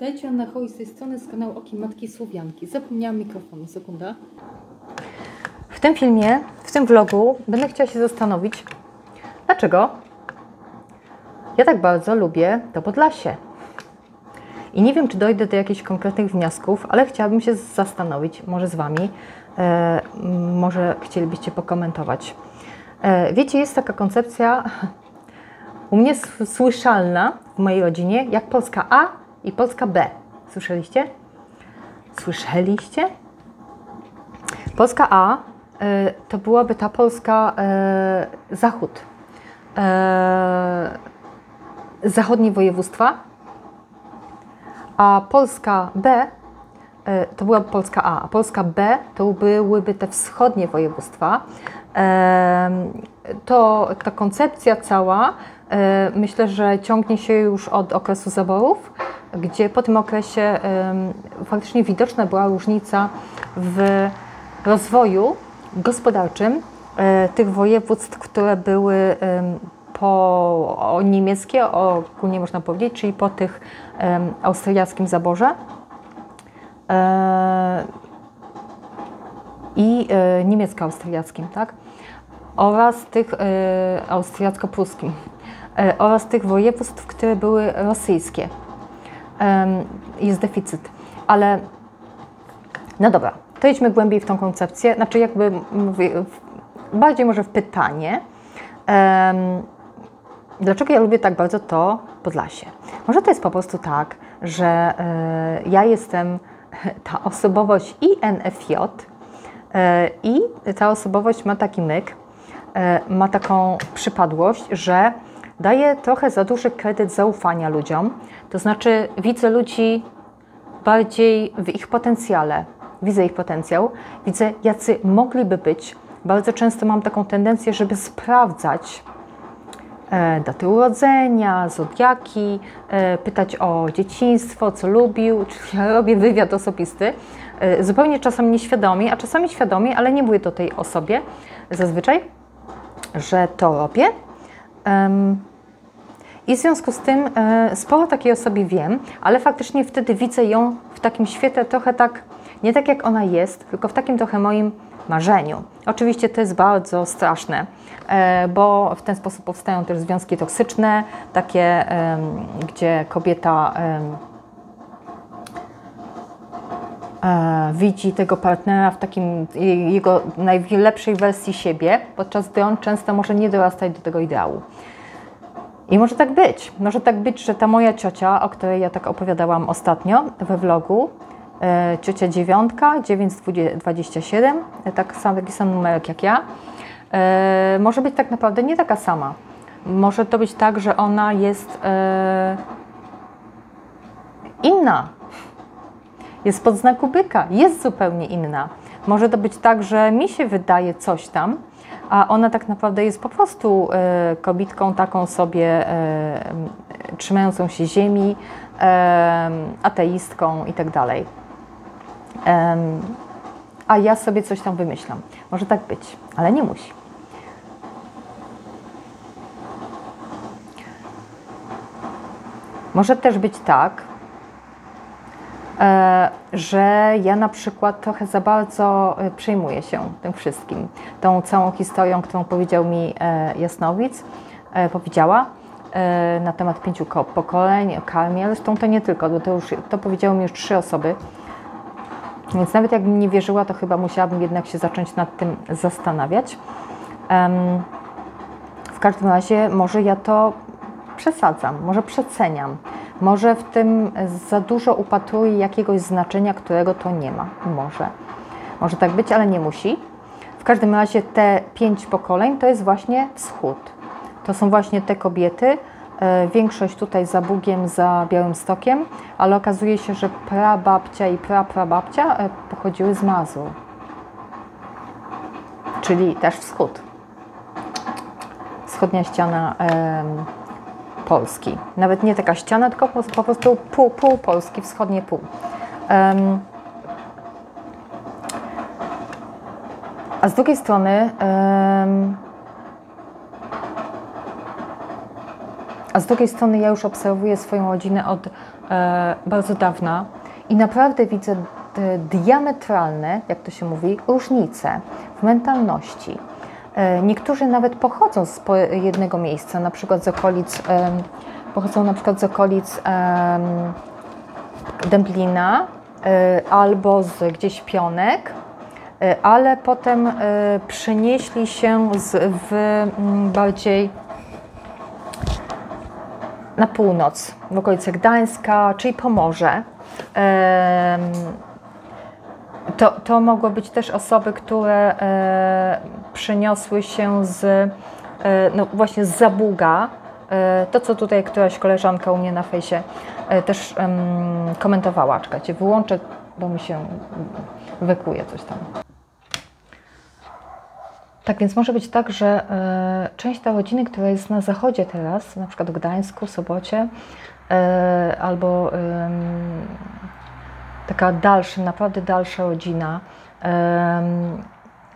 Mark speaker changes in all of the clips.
Speaker 1: Witajcie, Anna Hoy z tej strony z kanału Oki Matki Słowianki. Zapomniałam mikrofonu, sekunda. W tym filmie, w tym vlogu będę chciała się zastanowić, dlaczego ja tak bardzo lubię to Podlasie. I nie wiem, czy dojdę do jakichś konkretnych wniosków, ale chciałabym się zastanowić, może z Wami, e, może chcielibyście pokomentować. E, wiecie, jest taka koncepcja u mnie słyszalna w mojej rodzinie, jak Polska A i Polska B. Słyszeliście? Słyszeliście? Polska A y, to byłaby ta Polska y, zachód. Y, zachodnie województwa, a Polska B to byłaby Polska A, a Polska B to byłyby te wschodnie województwa. To ta koncepcja cała myślę, że ciągnie się już od okresu zaborów gdzie po tym okresie faktycznie widoczna była różnica w rozwoju gospodarczym e, tych województw, które były po niemieckie, ogólnie można powiedzieć, czyli po tych austriackim zaborze e, i e, niemiecko-austriackim, tak? oraz tych austriacko-pruskim oraz tych województw, które były rosyjskie jest deficyt. Ale no dobra, to idźmy głębiej w tą koncepcję. Znaczy, jakby bardziej może w pytanie. Dlaczego ja lubię tak bardzo to Podlasie? Może to jest po prostu tak, że e, ja jestem ta osobowość INFJ e, i ta osobowość ma taki myk, e, ma taką przypadłość, że daje trochę za duży kredyt zaufania ludziom, to znaczy widzę ludzi bardziej w ich potencjale, widzę ich potencjał, widzę jacy mogliby być. Bardzo często mam taką tendencję, żeby sprawdzać e, daty urodzenia, zodiaki, e, pytać o dzieciństwo, co lubił, czy ja robię wywiad osobisty, e, zupełnie czasami nieświadomie, a czasami świadomie, ale nie mówię to tej osobie zazwyczaj, że to robię. I w związku z tym e, sporo takiej osoby wiem, ale faktycznie wtedy widzę ją w takim świetle trochę tak, nie tak jak ona jest, tylko w takim trochę moim marzeniu. Oczywiście to jest bardzo straszne, e, bo w ten sposób powstają też związki toksyczne, takie, gdzie kobieta e, widzi tego partnera w takim jego najlepszej wersji siebie, podczas gdy on często może nie dorastać do tego ideału. I może tak być. Może tak być, że ta moja ciocia, o której ja tak opowiadałam ostatnio we vlogu, e, ciocia dziewiątka, 927, e, tak sam, taki sam numerek jak ja, e, może być tak naprawdę nie taka sama. Może to być tak, że ona jest inna. Jest pod znaku byka, jest zupełnie inna. Może to być tak, że mi się wydaje coś tam, a ona tak naprawdę jest po prostu e, kobitką taką sobie e, trzymającą się ziemi, e, ateistką i tak dalej. A ja sobie coś tam wymyślam. Może tak być, ale nie musi. Może też być tak, że ja na przykład trochę za bardzo e, przejmuję się tym wszystkim. Tą całą historią, którą powiedział mi e, Jasnowic, powiedziała na temat pięciu pokoleń, o karmie, zresztą to nie tylko, bo to już to powiedziały mi już trzy osoby. Więc nawet jakbym nie wierzyła, to chyba musiałabym jednak się zacząć nad tym zastanawiać. W każdym razie może ja to przesadzam, może przeceniam. Może w tym za dużo upatruję jakiegoś znaczenia, którego to nie ma. Może. Może tak być, ale nie musi. W każdym razie te pięć pokoleń to jest właśnie wschód. To są właśnie te kobiety, e, większość tutaj za Bugiem, za Białym Stokiem, ale okazuje się, że prababcia i praprababcia e, pochodziły z Mazur. Czyli też wschód. Wschodnia ściana Polski. Nawet nie taka ściana, tylko po, po prostu pół, pół Polski, wschodnie pół. Um, a z drugiej strony um, a z drugiej strony ja już obserwuję swoją rodzinę od e, bardzo dawna i naprawdę widzę diametralne, jak to się mówi, różnice w mentalności. Niektórzy nawet pochodzą z jednego miejsca, na przykład z okolic, pochodzą na przykład z okolic Dęblina albo z gdzieś Pionek, ale potem przenieśli się z, w mm, bardziej na północ, w okolicy Gdańska, czyli Pomorze. To, to mogły być też osoby, które e, przeniosły się z, e, no właśnie z Zabuga. E, to, co tutaj któraś koleżanka u mnie na fejsie też komentowała. Czekajcie, wyłączę, bo mi się wykuje coś tam. Tak więc może być tak, że y, część tej rodziny, która jest na zachodzie teraz, na przykład w Gdańsku, Sobocie, y, albo taka dalsza, naprawdę dalsza rodzina,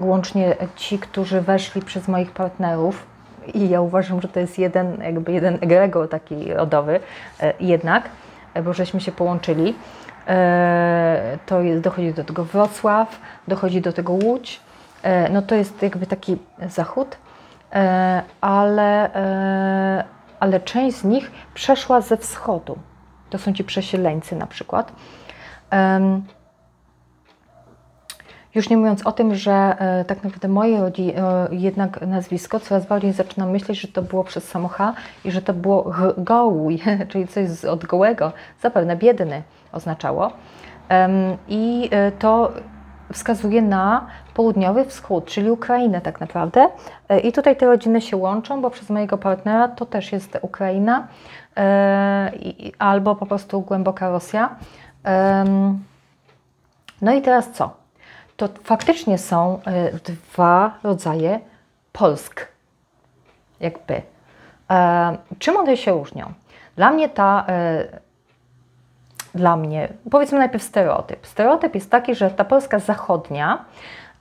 Speaker 1: łącznie ci, którzy weszli przez moich partnerów, i ja uważam, że to jest jeden, jakby jeden egregor taki rodowy, jednak, bo żeśmy się połączyli. To jest, dochodzi do tego Wrocław, dochodzi do tego Łódź, E, no to jest jakby taki zachód, e, ale, e, ale część z nich przeszła ze wschodu. To są ci przesiedleńcy na przykład. Już nie mówiąc o tym, że tak naprawdę moje rodzi, jednak nazwisko coraz bardziej zaczynam myśleć, że to było przez samocha i że to było gołuj, czyli coś od gołego, zapewne biedny oznaczało. I to wskazuje na południowy wschód, czyli Ukrainę tak naprawdę. E, I tutaj te rodziny się łączą, bo przez mojego partnera to też jest Ukraina e, albo po prostu głęboka Rosja. No i teraz co? To faktycznie są e, dwa rodzaje Polsk. Jakby. Czym one się różnią? Dla mnie ta dla mnie, powiedzmy najpierw stereotyp. Stereotyp jest taki, że ta Polska zachodnia,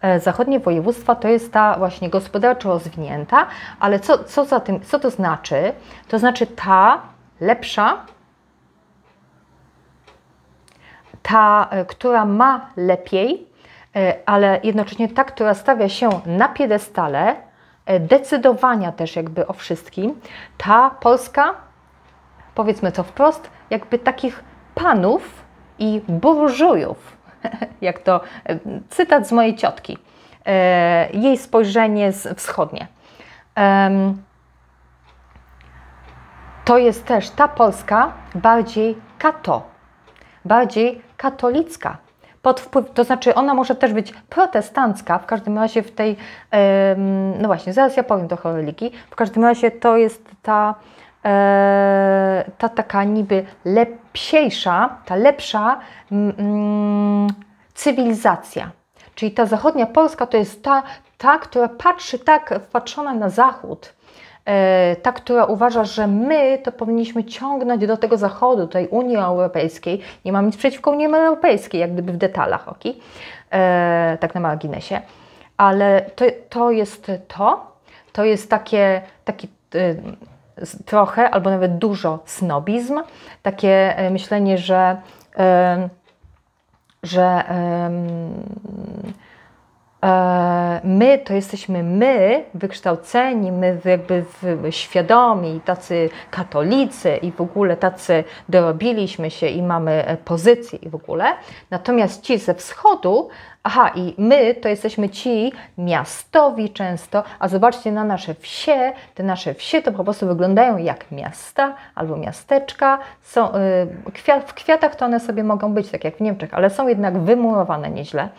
Speaker 1: e, zachodnie województwa to jest ta właśnie gospodarczo rozwinięta, ale co, co za tym, co to znaczy? To znaczy ta lepsza, ta, e, która ma lepiej, e, ale jednocześnie ta, która stawia się na piedestale, decydowania też jakby o wszystkim, ta Polska, powiedzmy to wprost, jakby takich panów i burżujów, jak to e, cytat z mojej ciotki, e, jej spojrzenie wschodnie. To jest też ta Polska bardziej kato, bardziej katolicka. Pod wpływ, to znaczy ona może też być protestancka, w każdym razie w tej, no właśnie, zaraz ja powiem trochę o religii, w każdym razie to jest ta E, ta taka niby lepsiejsza, ta lepsza mm, mm, cywilizacja. Czyli ta zachodnia Polska to jest ta, ta która patrzy tak wpatrzona na zachód, ta, która uważa, że my to powinniśmy ciągnąć do tego zachodu, tej Unii Europejskiej. Nie mam nic przeciwko Unii Europejskiej, jak gdyby w detalach, ok? E, tak na marginesie. Ale to, to jest to, to jest takie, taki trochę albo nawet dużo snobizm, takie e, myślenie, że, że E, my to jesteśmy my, wykształceni, my jakby świadomi, tacy katolicy i w ogóle tacy dorobiliśmy się i mamy e, pozycję i w ogóle. Natomiast ci ze wschodu, aha, i my to jesteśmy ci miastowi często, a zobaczcie na nasze wsie, te nasze wsie to po prostu wyglądają jak miasta albo miasteczka. Są, e, w kwiatach to one sobie mogą być, tak jak w Niemczech, ale są jednak wymurowane nieźle.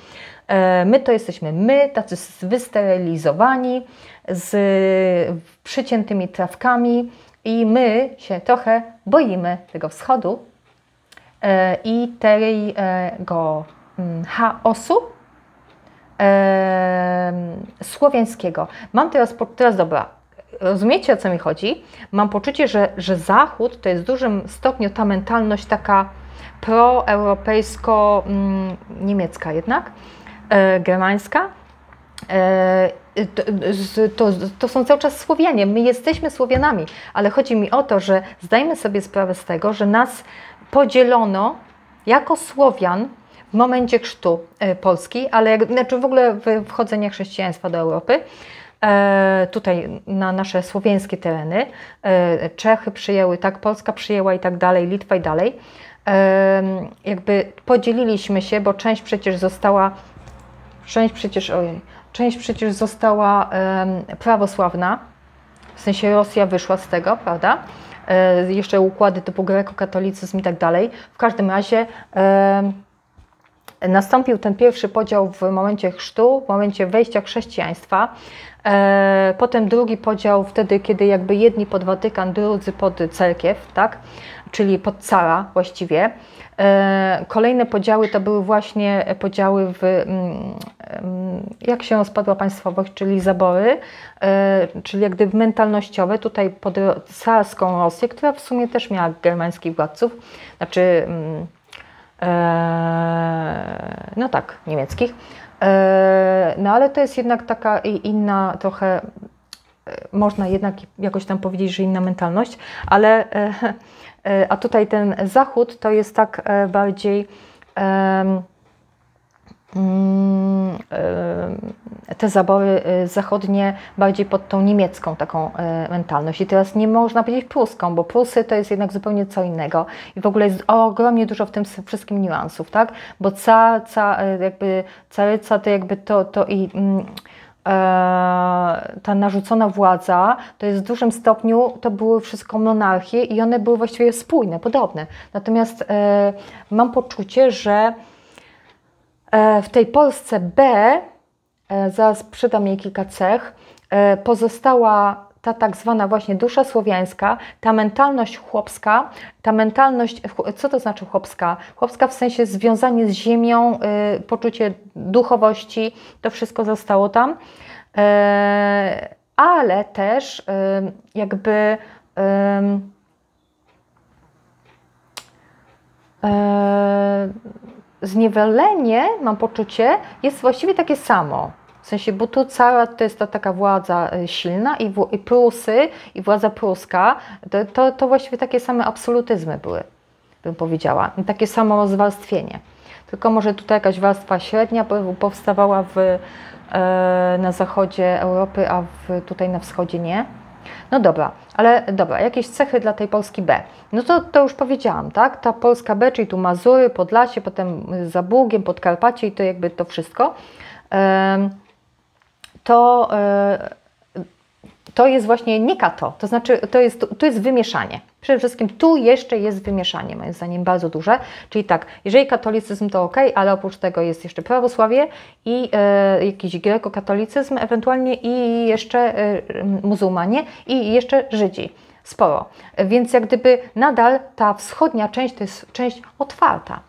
Speaker 1: E, my to jesteśmy my, tacy wysterylizowani, z przyciętymi trawkami i my się trochę boimy tego wschodu e, i tego mm, chaosu e, słowiańskiego. Mam teraz, teraz dobra, rozumiecie o co mi chodzi? Mam poczucie, że, że Zachód to jest w dużym stopniu ta mentalność taka proeuropejsko-niemiecka mm, jednak, e, germańska. E, to, to, to, są cały czas Słowianie, my jesteśmy Słowianami, ale chodzi mi o to, że zdajmy sobie sprawę z tego, że nas podzielono jako Słowian w momencie chrztu Polski, ale znaczy w ogóle wchodzenia chrześcijaństwa do Europy, tutaj na nasze słowiańskie tereny. Czechy przyjęły, tak, Polska przyjęła i tak dalej, Litwa i dalej. Jakby podzieliliśmy się, bo część przecież została, część przecież, ojej, część przecież została prawosławna, w sensie Rosja wyszła z tego, prawda? E, jeszcze układy typu grekokatolicyzm i tak dalej. W każdym razie nastąpił ten pierwszy podział w momencie chrztu, w momencie wejścia chrześcijaństwa. E, potem drugi podział wtedy, kiedy jakby jedni pod Watykan, drudzy pod cerkiew, tak? czyli pod cara właściwie. E, kolejne podziały to były właśnie podziały w, mm, mm, jak się rozpadła państwowość, czyli zabory, e, czyli jak gdyby mentalnościowe, tutaj pod carską Rosję, która w sumie też miała germańskich władców, znaczy, mm, no tak, niemieckich. No ale to jest jednak taka inna trochę, można jednak jakoś tam powiedzieć, że inna mentalność, ale E, a tutaj ten zachód to jest tak e, bardziej mm, e, te zabory zachodnie bardziej pod tą niemiecką taką mentalność. I teraz nie można powiedzieć pruską, bo Prusy to jest jednak zupełnie co innego. I w ogóle jest ogromnie dużo w tym wszystkim niuansów, tak? Bo ca, ca jakby caryca to jakby to, to i mm, E, ta narzucona władza, to jest w dużym stopniu, to były wszystko monarchie i one były właściwie spójne, podobne. Natomiast e, mam poczucie, że e, w tej Polsce B, zaraz przydam jej kilka cech, pozostała ta tak zwana właśnie dusza słowiańska, ta mentalność chłopska, ta mentalność, co to znaczy chłopska? Chłopska w sensie związanie z ziemią, y, poczucie duchowości, to wszystko zostało tam, ale też y, jakby zniewolenie, mam poczucie, jest właściwie takie samo. W sensie, bo tu cała to jest ta taka władza y, silna i, i Prusy, i władza pruska, to, to, to właściwie takie same absolutyzmy były, bym powiedziała. Takie samo rozwarstwienie. Tylko może tutaj jakaś warstwa średnia powstawała w, e, na zachodzie Europy, a w, tutaj na wschodzie nie. No dobra, ale dobra, jakieś cechy dla tej Polski B. No to, to już powiedziałam, tak? Ta Polska B, czyli tu Mazury, Podlasie, potem za Bugiem, Podkarpacie i to jakby to wszystko to, e, to jest właśnie nie kato, to znaczy to jest, to jest wymieszanie. Przede wszystkim tu jeszcze jest wymieszanie, moim zdaniem bardzo duże. Czyli tak, jeżeli katolicyzm to ok, ale oprócz tego jest jeszcze prawosławie i e, jakiś grekokatolicyzm, ewentualnie i jeszcze e, muzułmanie i jeszcze Żydzi. Sporo. Więc jak gdyby nadal ta wschodnia część to jest część otwarta.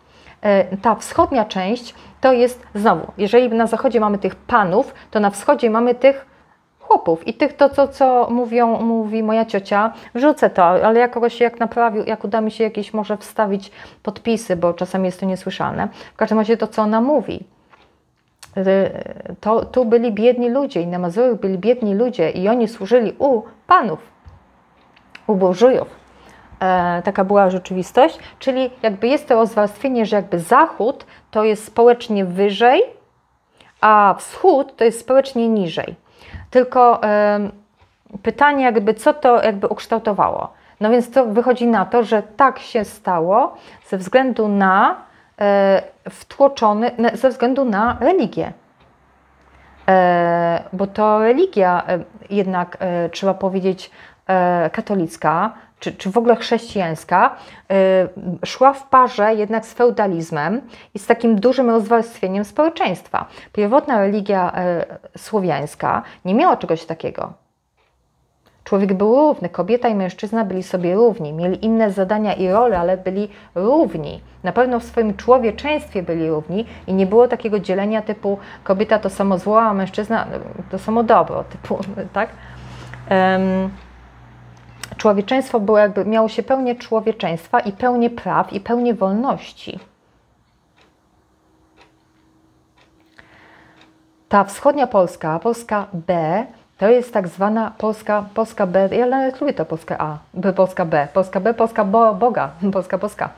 Speaker 1: E, ta wschodnia część to jest znowu, jeżeli na zachodzie mamy tych panów, to na wschodzie mamy tych chłopów i tych to, co, co mówią, mówi moja ciocia, wrzucę to, ale jak kogoś jak naprawił, jak uda mi się jakieś może wstawić podpisy, bo czasami jest to niesłyszalne. W każdym razie to, co ona mówi. To, tu byli biedni ludzie i na Mazurach byli biedni ludzie i oni służyli u panów, u burżujów. E, taka była rzeczywistość, czyli jakby jest to rozwarstwienie, że jakby zachód to jest społecznie wyżej, a wschód to jest społecznie niżej. Tylko pytanie jakby, co to jakby ukształtowało? No więc to wychodzi na to, że tak się stało ze względu na e, wtłoczony, ze względu na religię. E, bo to religia e, jednak, trzeba powiedzieć, katolicka, czy, czy w ogóle chrześcijańska, y, szła w parze jednak z feudalizmem i z takim dużym rozwarstwieniem społeczeństwa. Pierwotna religia y, słowiańska nie miała czegoś takiego. Człowiek był równy, kobieta i mężczyzna byli sobie równi, mieli inne zadania i role, ale byli równi. Na pewno w swoim człowieczeństwie byli równi i nie było takiego dzielenia typu kobieta to samo zło, a mężczyzna to samo dobro, typu, tak? Um, człowieczeństwo było jakby, miało się pełnię człowieczeństwa i pełnię praw i pełnię wolności. Ta wschodnia Polska, Polska B, to jest tak zwana Polska, Polska B, ja nawet lubię to Polska A, Polska B, Polska B, Polska bo, Boga, Polska Polska.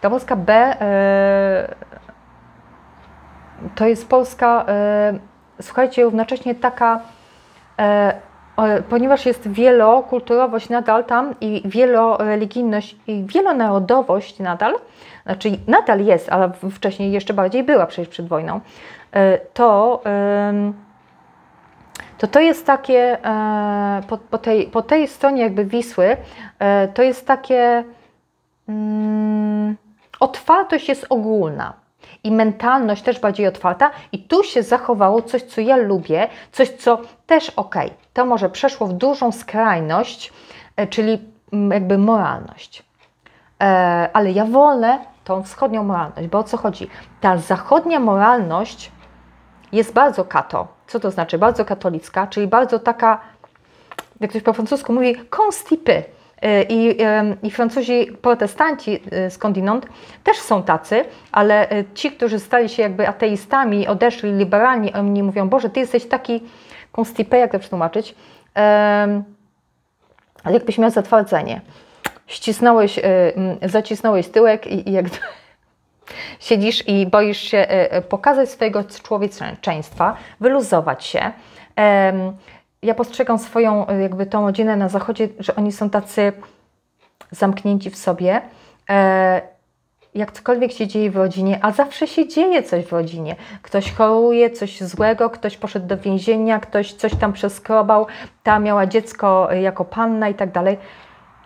Speaker 1: Ta Polska B to jest Polska, słuchajcie, równocześnie taka ponieważ jest wielokulturowość nadal tam i wieloreligijność i wielonarodowość nadal, znaczy nadal jest, ale wcześniej jeszcze bardziej była przecież przed wojną, e, to to, to jest takie, e, po, po, tej, po tej stronie jakby Wisły, e, to jest takie, mm, otwartość jest ogólna i mentalność też bardziej otwarta i tu się zachowało coś, co ja lubię, coś, co też ok, to może przeszło w dużą skrajność, czyli mm, jakby moralność. Ale ja wolę tą wschodnią moralność. Bo o co chodzi? Ta zachodnia moralność jest bardzo kato. Co to znaczy? Bardzo katolicka, czyli bardzo taka, jak ktoś po francusku mówi, constipy. Y, I, I Francuzi protestanci y, skądinąd też są tacy, ale y, ci, którzy stali się jakby ateistami, odeszli liberalni, oni mówią, Boże, Ty jesteś taki constipé, jak to przetłumaczyć, ale jakbyś miał zatwardzenie ścisnąłeś, zacisnąłeś tyłek i, i jak siedzisz i boisz się pokazać swojego człowieczeństwa, wyluzować się. Ja postrzegam swoją jakby tą rodzinę na zachodzie, że oni są tacy zamknięci w sobie. E, jak cokolwiek się dzieje w rodzinie, a zawsze się dzieje coś w rodzinie. Ktoś choruje, coś złego, ktoś poszedł do więzienia, ktoś coś tam przeskrobał, ta miała dziecko jako panna i tak dalej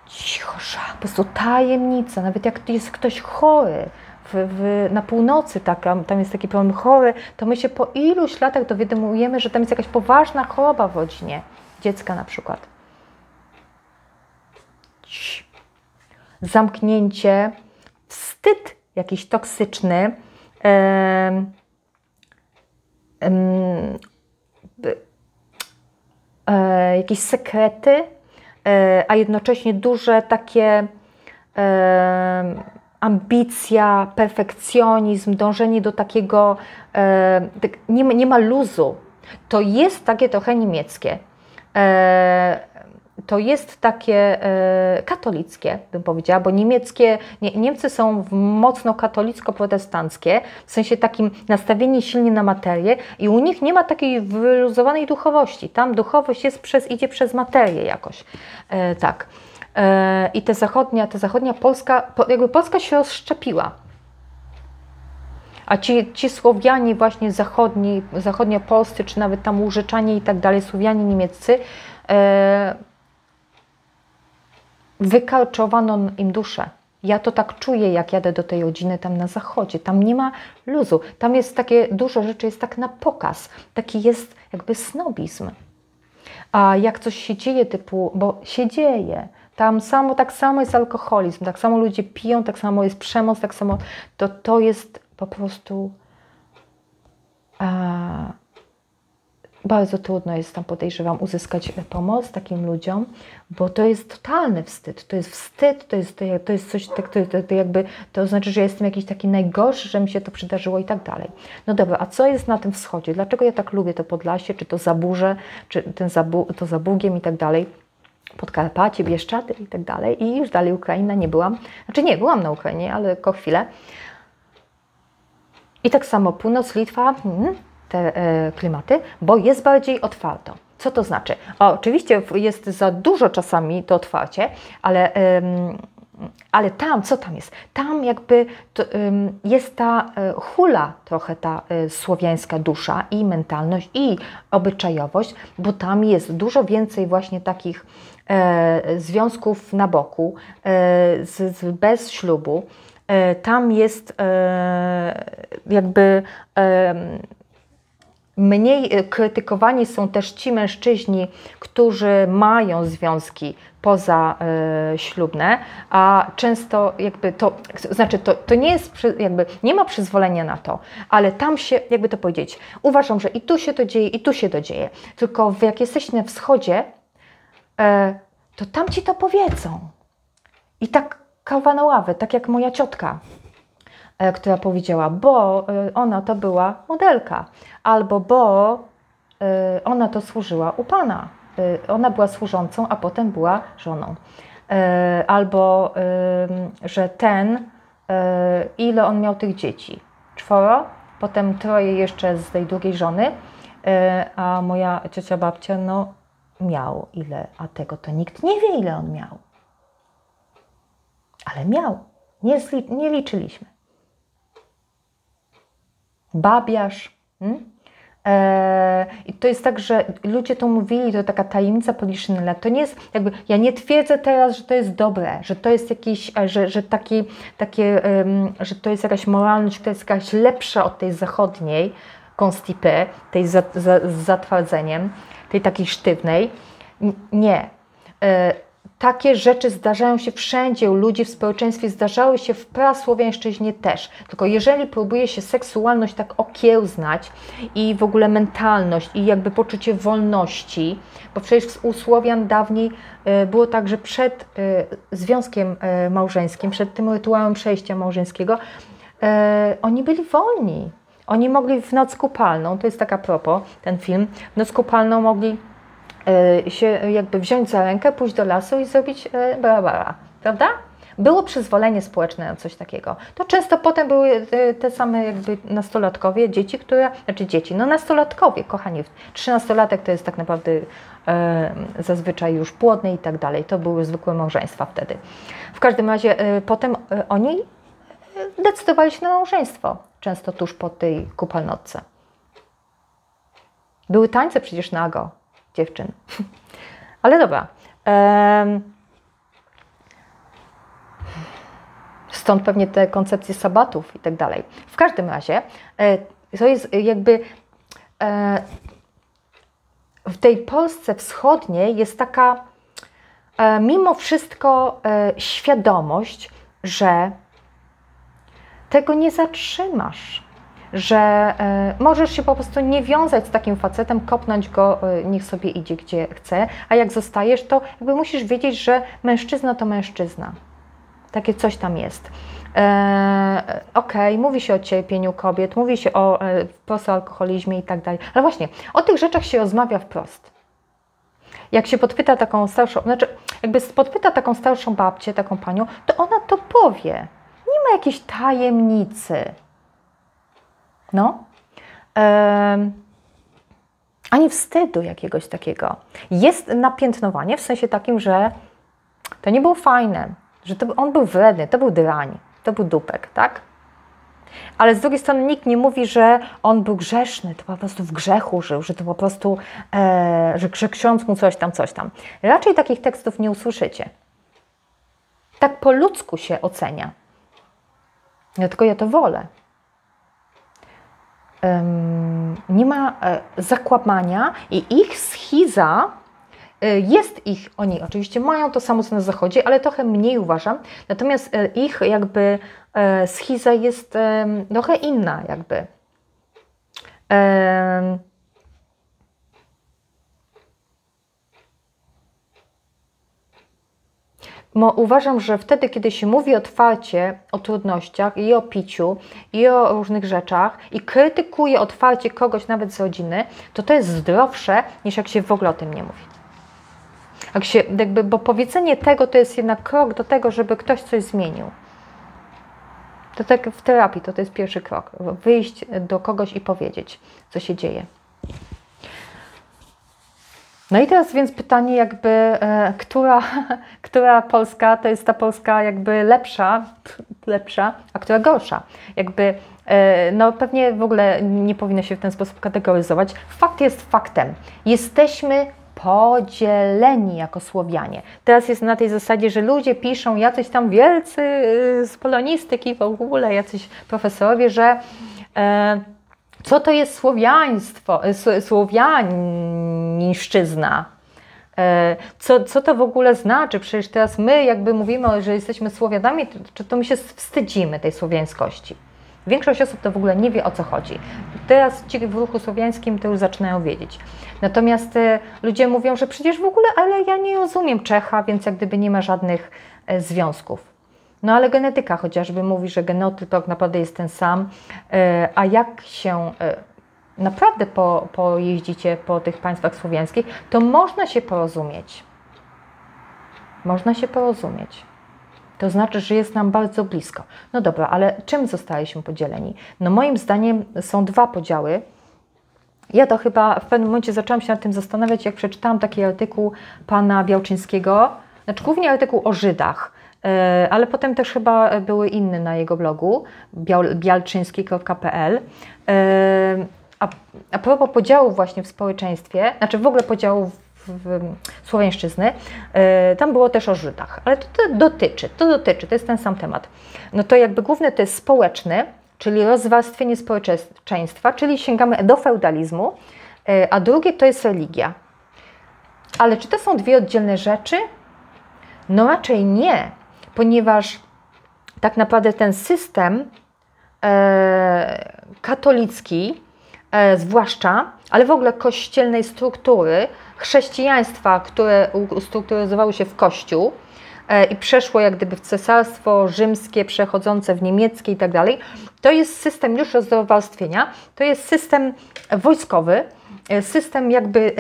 Speaker 1: cichosza, po prostu tajemnica, nawet jak jest ktoś chory, w, w, na północy taka, tam jest taki problem chory, to my się po iluś latach dowiadujemy, że tam jest jakaś poważna choroba w rodzinie, dziecka na przykład. Zamknięcie, wstyd jakiś toksyczny, e, e, jakieś sekrety, E, a jednocześnie duże takie ambicja, perfekcjonizm, dążenie do takiego, e, tak, nie, nie ma luzu. To jest takie trochę niemieckie to jest takie e, katolickie, bym powiedziała, bo niemieckie, nie, Niemcy są mocno katolicko-protestanckie, w sensie takim nastawieni silnie na materię i u nich nie ma takiej wyluzowanej duchowości. Tam duchowość jest przez, idzie przez materię jakoś. E, tak. E, I te zachodnia, ta zachodnia Polska, jakby Polska się rozszczepiła. A ci, ci Słowianie właśnie zachodni, zachodnio polscy, czy nawet tam Łużyczanie i tak dalej, Słowianie niemieccy, e, wykalczowano im duszę. Ja to tak czuję, jak jadę do tej rodziny tam na zachodzie. Tam nie ma luzu. Tam jest takie, dużo rzeczy jest tak na pokaz. Taki jest jakby snobizm. A jak coś się dzieje typu, bo się dzieje, tam samo, tak samo jest alkoholizm, tak samo ludzie piją, tak samo jest przemoc, tak samo, to to jest po prostu a, bardzo trudno jest tam, podejrzewam, uzyskać pomoc takim ludziom, bo to jest totalny wstyd. To jest wstyd, to jest, to jest coś, tak, to, to, to jakby, to znaczy, że jestem jakiś taki najgorszy, że mi się to przydarzyło i tak dalej. No dobra, a co jest na tym wschodzie? Dlaczego ja tak lubię to Podlasie, czy to Zaburze, czy ten Zabu, to Zabugiem i tak dalej? Podkarpacie, Bieszczady i tak dalej. I już dalej Ukraina nie byłam. Znaczy nie, byłam na Ukrainie, ale tylko chwilę. I tak samo północ, Litwa, hmm, te e, klimaty, bo jest bardziej otwarto. Co to znaczy? O, oczywiście jest za dużo czasami to otwarcie, ale, ale tam, co tam jest? Tam jakby to, jest ta e, hula trochę ta e, słowiańska dusza i mentalność i obyczajowość, bo tam jest dużo więcej właśnie takich związków na boku, z, bez ślubu. Tam jest jakby Mniej e, krytykowani są też ci mężczyźni, którzy mają związki pozaślubne, a często jakby to, znaczy to, to nie jest, jakby nie ma przyzwolenia na to, ale tam się, jakby to powiedzieć, uważam, że i tu się to dzieje, i tu się to dzieje, tylko jak jesteś na wschodzie, e, to tam ci to powiedzą. I tak kawa na ławę, tak jak moja ciotka. E, która powiedziała, bo e, ona to była modelka, albo bo e, ona to służyła u Pana. Ona była służącą, a potem była żoną. e, albo że ten, ile on miał tych dzieci? Czworo, potem troje jeszcze z tej drugiej żony, a moja ciocia babcia, no miał ile, a tego to nikt nie wie, ile on miał. Ale miał. Nie, nie liczyliśmy. Babiarz. Hmm? Eee, I to jest tak, że ludzie to mówili, to taka tajemnica Poliszynela. To nie jest jakby, ja nie twierdzę teraz, że to jest dobre, że to jest jakiś, e, że, że, taki, takie, że to jest jakaś moralność, która jest jakaś lepsza od tej zachodniej, konstipy, tej za, za, z zatwardzeniem, tej takiej sztywnej. Nie. Eee, takie rzeczy zdarzają się wszędzie u ludzi w społeczeństwie, zdarzały się w prasłowiańszczyźnie też. Tylko jeżeli próbuje się seksualność tak okiełznać i w ogóle mentalność i jakby poczucie wolności, bo przecież u Słowian dawniej e, było tak, że przed e, związkiem e, małżeńskim, przed tym rytuałem przejścia małżeńskiego, oni byli wolni. Oni mogli w noc kupalną, to jest taka propos, ten film, w noc kupalną mogli E, się jakby wziąć za rękę, pójść do lasu i zrobić e, barabara, prawda? Było przyzwolenie społeczne na coś takiego. To często potem były e, te same jakby nastolatkowie, dzieci, które, znaczy dzieci, no nastolatkowie, kochani, trzynastolatek to jest tak naprawdę e, zazwyczaj już płodny i tak dalej. To były zwykłe małżeństwa wtedy. W każdym razie e, potem e, oni decydowali się na małżeństwo, często tuż po tej kupalnotce. Były tańce przecież nago, dziewczyn. Ale dobra. Stąd pewnie te koncepcje sabatów i tak dalej. W każdym razie e, to jest jakby e, w tej Polsce wschodniej jest taka e, mimo wszystko świadomość, że tego nie zatrzymasz że e, możesz się po prostu nie wiązać z takim facetem, kopnąć go, e, niech sobie idzie gdzie chce, a jak zostajesz, to jakby musisz wiedzieć, że mężczyzna to mężczyzna. Takie coś tam jest. E, Okej, okay, mówi się o cierpieniu kobiet, mówi się o e, wprost o alkoholizmie i tak dalej, ale właśnie o tych rzeczach się rozmawia wprost. Jak się podpyta taką starszą, znaczy jakby podpyta taką starszą babcię, taką panią, to ona to powie. Ma jakiejś tajemnicy. No. ani wstydu jakiegoś takiego. Jest napiętnowanie w sensie takim, że to nie było fajne, że to, on był wredny, to był drań, to był dupek, tak? Ale z drugiej strony nikt nie mówi, że on był grzeszny, to po prostu w grzechu żył, że to po prostu, e, że, że ksiądz mu coś tam, coś tam. Raczej takich tekstów nie usłyszycie. Tak po ludzku się ocenia. Dlatego ja to wolę nie ma e, zakłamania i ich schiza e, jest ich, oni oczywiście mają to samo co na zachodzie, ale trochę mniej uważam, natomiast e, ich jakby schiza jest trochę inna jakby. Uważam, że wtedy, kiedy się mówi otwarcie o trudnościach i o piciu, i o różnych rzeczach, i krytykuje otwarcie kogoś nawet z rodziny, to to jest zdrowsze, niż jak się w ogóle o tym nie mówi. Jak się, jakby, bo powiedzenie tego to jest jednak krok do tego, żeby ktoś coś zmienił. To tak w terapii to, to jest pierwszy krok. Wyjść do kogoś i powiedzieć, co się dzieje. No i teraz więc pytanie jakby, e, która, która Polska to jest ta Polska jakby lepsza, lepsza, a która gorsza? Jakby, e, no pewnie w ogóle nie powinno się w ten sposób kategoryzować. Fakt jest faktem. Jesteśmy podzieleni jako Słowianie. Teraz jest na tej zasadzie, że ludzie piszą, jacyś tam wielcy e, z polonistyki w ogóle, jacyś profesorowie, że e, co to jest słowiaństwo, słowiańszczyzna? E, co, co to w ogóle znaczy? Przecież teraz my jakby mówimy, że jesteśmy Słowianami, to, to my się wstydzimy tej słowiańskości. Większość osób to w ogóle nie wie o co chodzi. Teraz ci w ruchu słowiańskim to już zaczynają wiedzieć. Natomiast e, ludzie mówią, że przecież w ogóle, ale ja nie rozumiem Czecha, więc jak gdyby nie ma żadnych e, związków. No ale genetyka chociażby mówi, że genotyp tak naprawdę jest ten sam, e, a jak się e, naprawdę po, pojeździcie po tych państwach słowiańskich, to można się porozumieć. można się porozumieć. To znaczy, że jest nam bardzo blisko. No dobra, ale czym zostaliśmy podzieleni? No moim zdaniem są dwa podziały. Ja to chyba w pewnym momencie zaczęłam się nad tym zastanawiać, jak przeczytałam taki artykuł pana Białczyńskiego, znaczy głównie artykuł o Żydach, ale potem też chyba były inne na jego blogu bialczyński.pl. E, a, a propos podziałów właśnie w społeczeństwie, znaczy w ogóle podziałów w, Słowiańszczyzny, e, tam było też o Żydach, ale to, to, dotyczy, to dotyczy, to jest ten sam temat. No to jakby główne to jest społeczny, czyli rozwarstwienie społeczeństwa, czyli sięgamy do feudalizmu, a drugie to jest religia. Ale czy to są dwie oddzielne rzeczy? No raczej nie, ponieważ tak naprawdę ten system e, katolicki, e, zwłaszcza, ale w ogóle kościelnej struktury, chrześcijaństwa, które ustrukturyzowały się w Kościół e, i przeszło jak gdyby w cesarstwo rzymskie, przechodzące w niemieckie i tak dalej, to jest system już rozwarstwienia, to jest system wojskowy, system jakby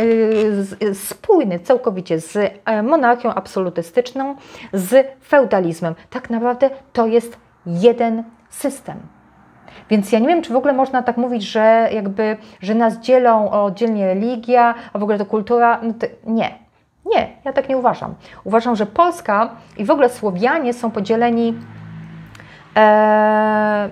Speaker 1: e, spójny całkowicie z e, monarchią absolutystyczną, z feudalizmem. Tak naprawdę to jest jeden system. Więc ja nie wiem, czy w ogóle można tak mówić, że jakby, że nas dzielą oddzielnie religia, a w ogóle to kultura. No to nie. Nie, ja tak nie uważam. Uważam, że Polska i w ogóle Słowianie są podzieleni e,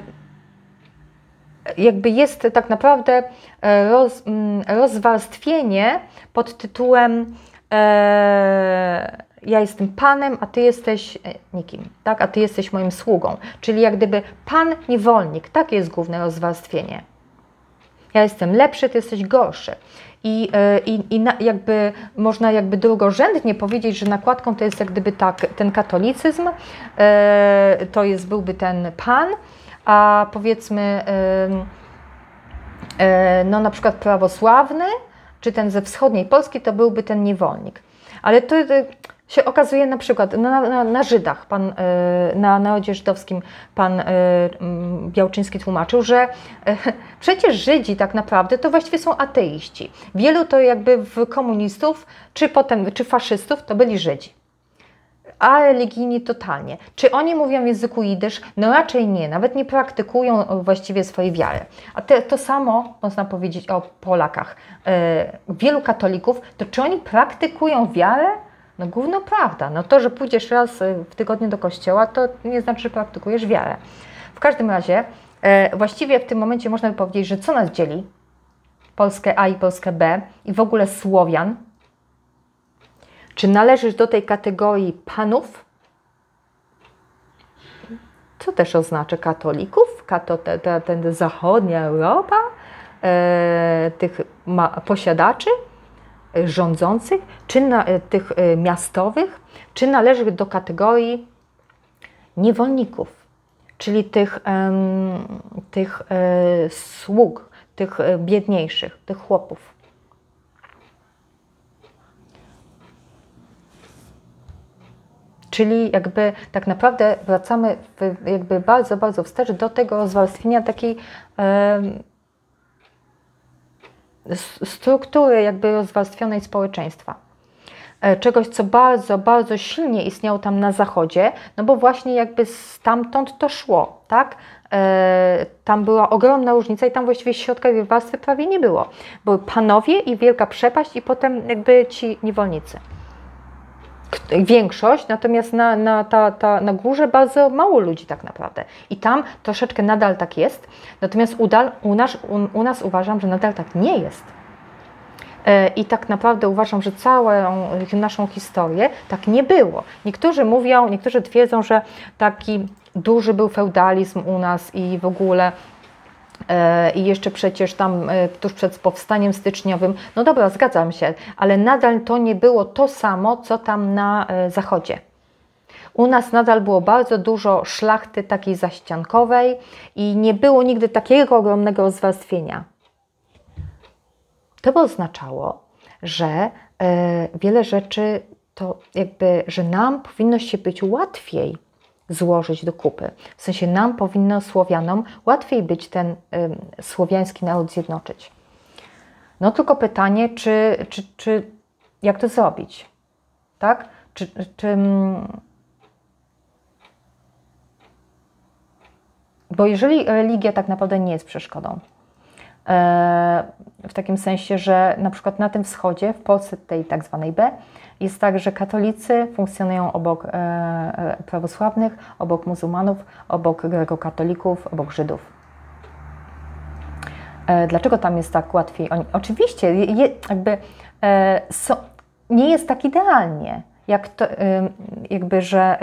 Speaker 1: jakby jest tak naprawdę e, roz, mm, rozwarstwienie pod tytułem e, ja jestem panem, a ty jesteś e, nikim, tak? A ty jesteś moim sługą. Czyli jak gdyby pan niewolnik, takie jest główne rozwarstwienie. Ja jestem lepszy, ty jesteś gorszy. I, e, i, i na, jakby można jakby drugorzędnie powiedzieć, że nakładką to jest jak gdyby tak, ten katolicyzm, e, to jest byłby ten pan, a powiedzmy, no na przykład prawosławny, czy ten ze wschodniej Polski, to byłby ten niewolnik. Ale to się okazuje na przykład na, na, na Żydach, pan, e, na narodzie żydowskim pan e, Białczyński tłumaczył, że e, przecież Żydzi tak naprawdę to właściwie są ateiści. Wielu to jakby w komunistów, czy potem, czy faszystów to byli Żydzi a religijni totalnie. Czy oni mówią w języku jidysz? No raczej nie, nawet nie praktykują właściwie swojej wiary. A te, to samo można powiedzieć o Polakach. E, wielu katolików, to czy oni praktykują wiarę? No główno prawda. No to, że pójdziesz raz e, w tygodniu do kościoła, to nie znaczy, że praktykujesz wiarę. W każdym razie, e, właściwie w tym momencie można by powiedzieć, że co nas dzieli? Polskę A i Polskę B i w ogóle Słowian, czy należysz do tej kategorii panów? Co też oznacza katolików? Kato, te, te, ten zachodnia Europa, e, tych ma, posiadaczy, e, rządzących, czy na, e, tych e, miastowych, czy należysz do kategorii niewolników, czyli tych, tych sług, tych biedniejszych, tych chłopów. Czyli jakby tak naprawdę wracamy jakby bardzo, bardzo wstecz do tego rozwarstwienia takiej struktury jakby rozwarstwionej społeczeństwa. E, czegoś, co bardzo, bardzo silnie istniało tam na zachodzie, no bo właśnie jakby stamtąd to szło, tak? E, tam była ogromna różnica i tam właściwie środkowej warstwy prawie nie było. Były panowie i wielka przepaść i potem jakby ci niewolnicy większość, natomiast na, na, ta, ta, na górze bardzo mało ludzi tak naprawdę. I tam troszeczkę nadal tak jest, natomiast udal, u, nas, u, u nas uważam, że nadal tak nie jest. E, I tak naprawdę uważam, że całą naszą historię tak nie było. Niektórzy mówią, niektórzy twierdzą, że taki duży był feudalizm u nas i w ogóle E, i jeszcze przecież tam e, tuż przed powstaniem styczniowym, no dobra, zgadzam się, ale nadal to nie było to samo, co tam na e, zachodzie. U nas nadal było bardzo dużo szlachty takiej zaściankowej i nie było nigdy takiego ogromnego rozwarstwienia. To by oznaczało, że wiele rzeczy to jakby, że nam powinno się być łatwiej złożyć do kupy. W sensie nam powinno, Słowianom, łatwiej być ten y, słowiański naród zjednoczyć. No tylko pytanie, czy, czy, czy jak to zrobić? Tak? czy, czy bo jeżeli religia tak naprawdę nie jest przeszkodą, w takim sensie, że na przykład na tym wschodzie, w Polsce tej tak zwanej B, jest tak, że katolicy funkcjonują obok e, e, prawosławnych, obok muzułmanów, obok grekokatolików, obok Żydów. Dlaczego tam jest tak łatwiej? Oczywiście, jakby nie jest tak idealnie, jak to, jakby, że,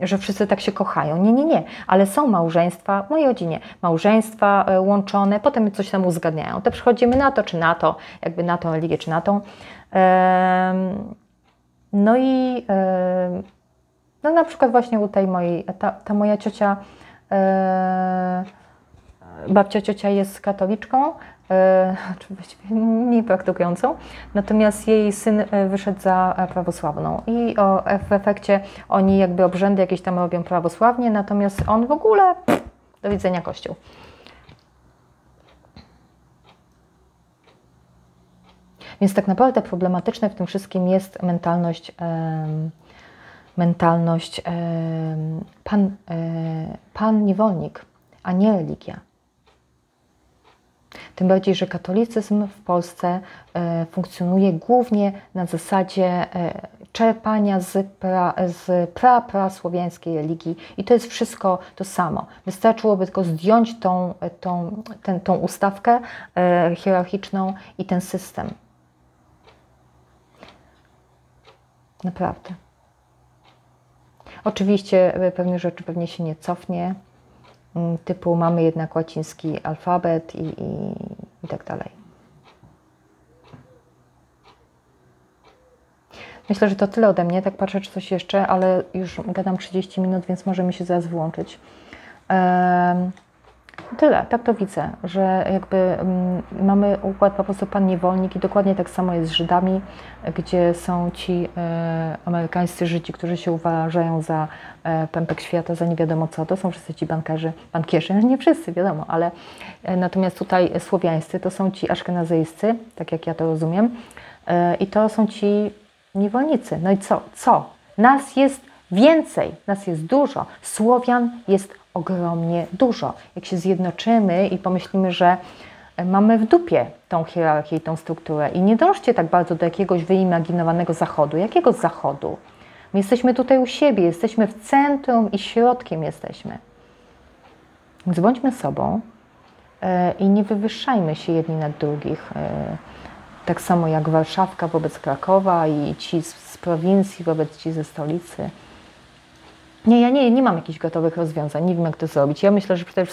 Speaker 1: że wszyscy tak się kochają. Nie, nie, nie, ale są małżeństwa, w mojej rodzinie, małżeństwa e, łączone, potem coś tam uzgadniają. To przychodzimy na to, czy na to, jakby na tą religię, czy na tą. No i no na przykład właśnie u tej mojej, ta, ta moja ciocia, e, babcia ciocia jest katoliczką, E, właściwie mniej praktykującą, natomiast jej syn e, wyszedł za prawosławną i w efekcie oni jakby obrzędy jakieś tam robią prawosławnie, natomiast on w ogóle do widzenia kościół. Więc tak naprawdę problematyczne w tym wszystkim jest mentalność, mentalność pan, e, pan niewolnik, a nie religia. Tym bardziej, że katolicyzm w Polsce e, funkcjonuje głównie na zasadzie e, czerpania z, pra, z pra, prasłowiańskiej religii i to jest wszystko to samo. Wystarczyłoby tylko zdjąć tą, tą, ten, tą ustawkę e, hierarchiczną i ten system. Naprawdę. Oczywiście pewne rzeczy pewnie się nie cofnie, typu mamy jednak łaciński alfabet i, i, i tak dalej. Myślę, że to tyle ode mnie. Tak patrzę, czy coś jeszcze, ale już gadam 30 minut, więc możemy się zaraz włączyć. Um, Tyle, tak to widzę, że jakby mm, mamy układ po prostu pan niewolnik i dokładnie tak samo jest z Żydami, gdzie są ci e, amerykańscy Żydzi, którzy się uważają za e, pępek świata, za nie wiadomo co, to są wszyscy ci bankerzy, bankierzy, nie wszyscy wiadomo, ale e, natomiast tutaj słowiańscy to są ci aszkenazyjscy, tak jak ja to rozumiem, e, i to są ci niewolnicy. No i co? Co? Nas jest więcej, nas jest dużo. Słowian jest ogromnie dużo. Jak się zjednoczymy i pomyślimy, że mamy w dupie tą hierarchię i tą strukturę i nie dążcie tak bardzo do jakiegoś wyimaginowanego zachodu. Jakiego zachodu? My jesteśmy tutaj u siebie, jesteśmy w centrum i środkiem jesteśmy. Więc bądźmy sobą e, i nie wywyższajmy się jedni nad drugich. E, tak samo jak Warszawka wobec Krakowa i ci z prowincji wobec ci ze stolicy. Nie, ja nie, nie mam jakichś gotowych rozwiązań, nie wiem jak to zrobić. Ja myślę, że przede